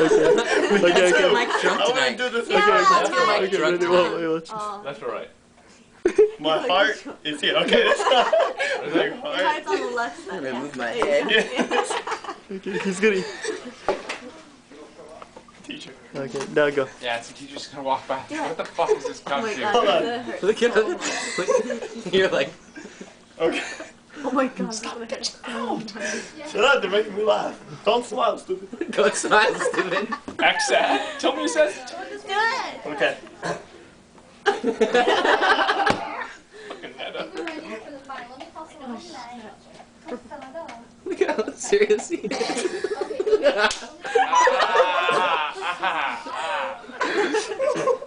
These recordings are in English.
Okay. Okay. Let's get Okay. Mike drunk I want tonight. to do this. Yeah. again. Let's get Mike Okay. drunk Ready? Wait, tonight. wait, wait. Oh. That's alright. My oh, heart is here. Okay, that's not. Is My it? Your heart. heart's on the left side. I'm gonna move my head. Yeah. Okay. He's gonna. Teacher. Okay. Now go. Yeah, it's the teacher's gonna walk by. Yeah. What the fuck is this Oh cunt my do? god, Hold on. Look at him. You're like, Okay. Oh my god, that hurt. Oh Shut up, they're making me laugh. Don't smile, stupid. go smile, stupid. X that? Tell me who says. Just do it! Okay. Fucking meta. Oh, Look at how serious he is.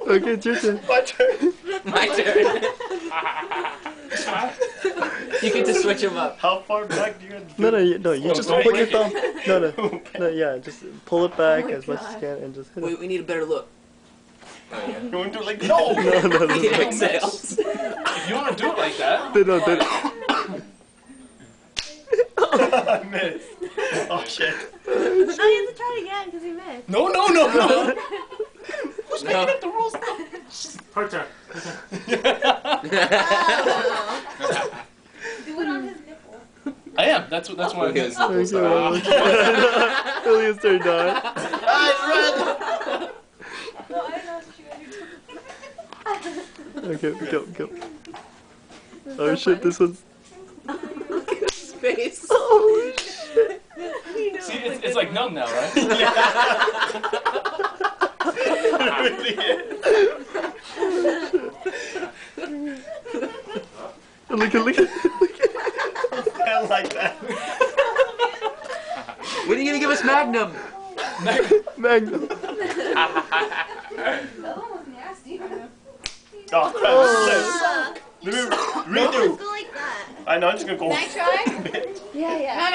Okay. It's your turn. My turn. My turn. You get to switch him up. How far back do you have to No, do no, it? you, no. You Oh, just don't put your thumb. No, no, no. Yeah, just pull it back Oh my as much as you can and just hit it. Wait, we need a better look. Oh yeah. You want to do it like no? No, no, no. He no. exhales. If you wanna do it like that, They don't. They I missed. Oh shit. No, you have to try it again because you missed. no, no, no, no. Who's No. making up the rules? Her turn. Do it on his nipple. I am. That's what. That's why it is. Okay, well, okay. Ilia's turn now. I No, I know what you Okay, go, go. Oh shit, this one's. Look at his face. Oh shit. See, it's, it's like numb now, right? read. It really is. Look at, look at, look at. I like that. When are you gonna give us Magnum? Magnum. Oh crap. Oh. Let me redo. Go like that. I know, I'm just gonna go. Can I try? Bitch. Yeah, yeah.